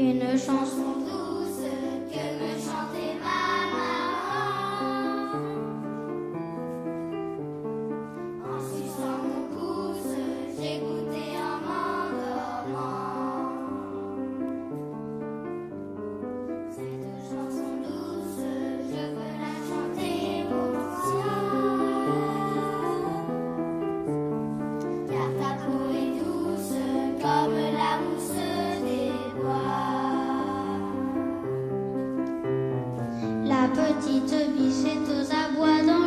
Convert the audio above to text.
une chanson. la petite bichette aux abois dans